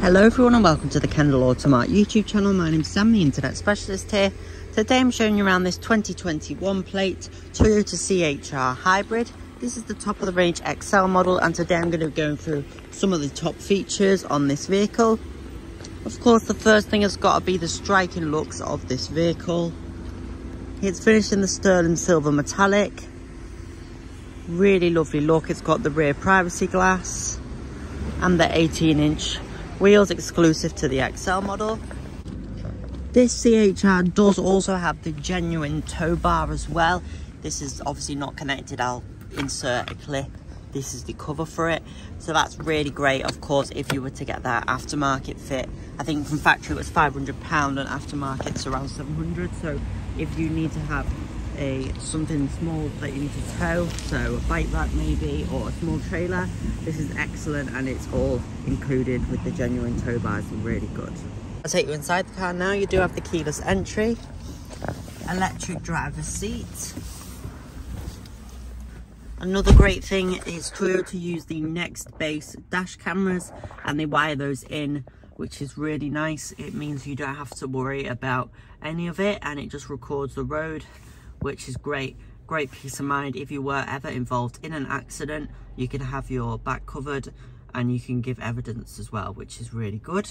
Hello everyone and welcome to the Kendal Automart YouTube channel. My name is Sam, the Internet Specialist here. Today I'm showing you around this 2021 plate Toyota CHR Hybrid. This is the top of the range Excel model and today I'm going to be going through some of the top features on this vehicle. Of course the first thing has got to be the striking looks of this vehicle. It's finished in the sterling silver metallic. Really lovely look. It's got the rear privacy glass and the 18 inch wheels exclusive to the Excel model. This CHR does also have the genuine tow bar as well. This is obviously not connected. I'll insert a clip. This is the cover for it. So that's really great, of course, if you were to get that aftermarket fit. I think from factory it was £500 and aftermarket it's around 700 So if you need to have a something small that you need to tow so a bike rack maybe or a small trailer. This is excellent and it's all included with the genuine tow bars. Really good. I'll take you inside the car now. You do have the keyless entry. Electric driver seat. Another great thing is to use the Nextbase dash cameras and they wire those in which is really nice. It means you don't have to worry about any of it and it just records the road which is great great peace of mind. If you were ever involved in an accident you can have your back covered and you can give evidence as well which is really good.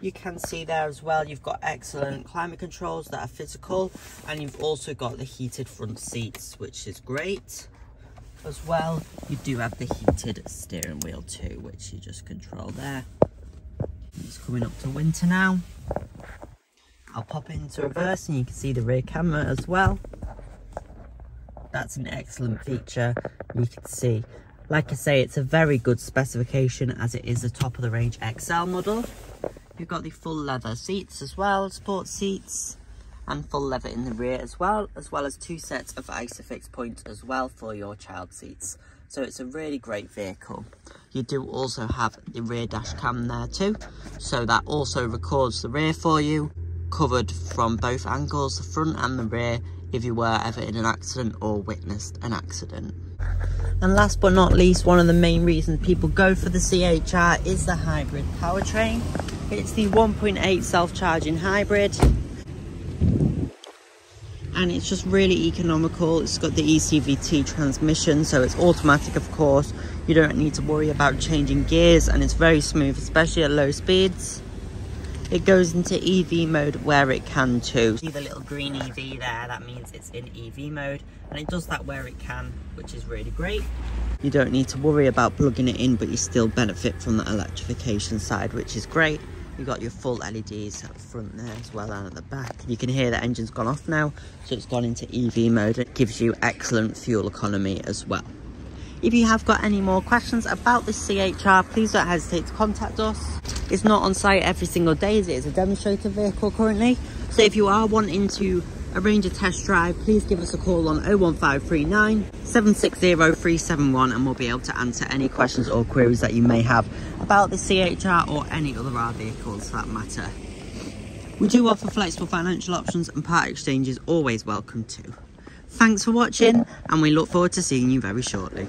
You can see there as well you've got excellent climate controls that are physical and you've also got the heated front seats which is great. As well you do have the heated steering wheel too which you just control there. It's coming up to winter now. I'll pop into reverse and you can see the rear camera as well that's an excellent feature. You can see. Like I say it's a very good specification as it is a top of the range Excel model. You've got the full leather seats as well sport seats and full leather in the rear as well as well as two sets of isofix points as well for your child seats. So it's a really great vehicle. You do also have the rear dash cam there too. So that also records the rear for you covered from both angles the front and the rear if you were ever in an accident or witnessed an accident. And last but not least, one of the main reasons people go for the CHR is the hybrid powertrain. It's the 1.8 self-charging hybrid. And it's just really economical. It's got the ECVT transmission, so it's automatic, of course. You don't need to worry about changing gears, and it's very smooth, especially at low speeds it goes into EV mode where it can too. See the little green EV there, that means it's in EV mode and it does that where it can, which is really great. You don't need to worry about plugging it in, but you still benefit from the electrification side, which is great. You've got your full LEDs the front there as well and at the back. You can hear the engine's gone off now, so it's gone into EV mode. It gives you excellent fuel economy as well. If you have got any more questions about this CHR, please don't hesitate to contact us. It's not on site every single day as it is a demonstrator vehicle currently. So if you are wanting to arrange a test drive, please give us a call on 01539 760371 and we'll be able to answer any questions or queries that you may have about the CHR or any other R vehicles for that matter. We do offer flexible financial options and part exchange is always welcome too. Thanks for watching and we look forward to seeing you very shortly.